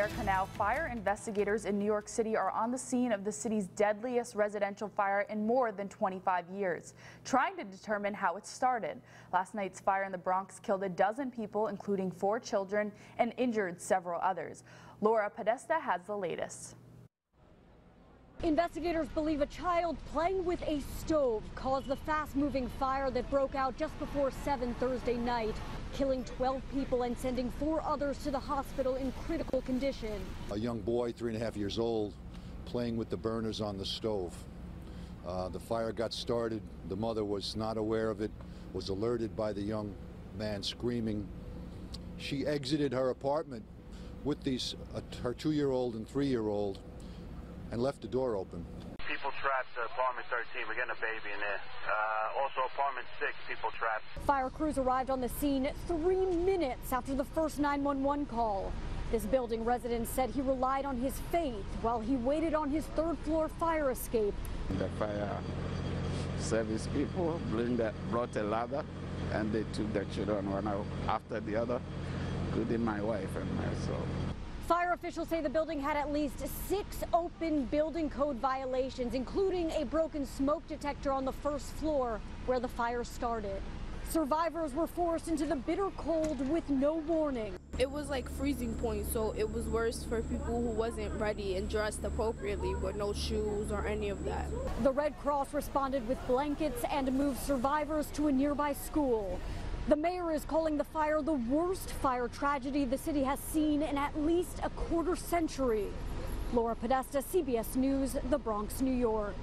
America Now, fire investigators in New York City are on the scene of the city's deadliest residential fire in more than 25 years, trying to determine how it started. Last night's fire in the Bronx killed a dozen people, including four children, and injured several others. Laura Podesta has the latest. Investigators believe a child playing with a stove caused the fast-moving fire that broke out just before 7 Thursday night, killing 12 people and sending four others to the hospital in critical condition. A young boy, three and a half years old, playing with the burners on the stove. Uh, the fire got started. The mother was not aware of it, was alerted by the young man screaming. She exited her apartment with these, uh, her two-year-old and three-year-old and left the door open. People trapped at apartment 13. We're getting a baby in there. Uh, also, apartment 6, people trapped. Fire crews arrived on the scene three minutes after the first 911 call. This building resident said he relied on his faith while he waited on his third floor fire escape. The fire service people bring that, brought a ladder and they took the children one after the other, including my wife and myself. Fire officials say the building had at least six open building code violations, including a broken smoke detector on the first floor where the fire started. Survivors were forced into the bitter cold with no warning. It was like freezing point, so it was worse for people who wasn't ready and dressed appropriately with no shoes or any of that. The Red Cross responded with blankets and moved survivors to a nearby school. The mayor is calling the fire the worst fire tragedy the city has seen in at least a quarter century. Laura Podesta, CBS News, the Bronx, New York.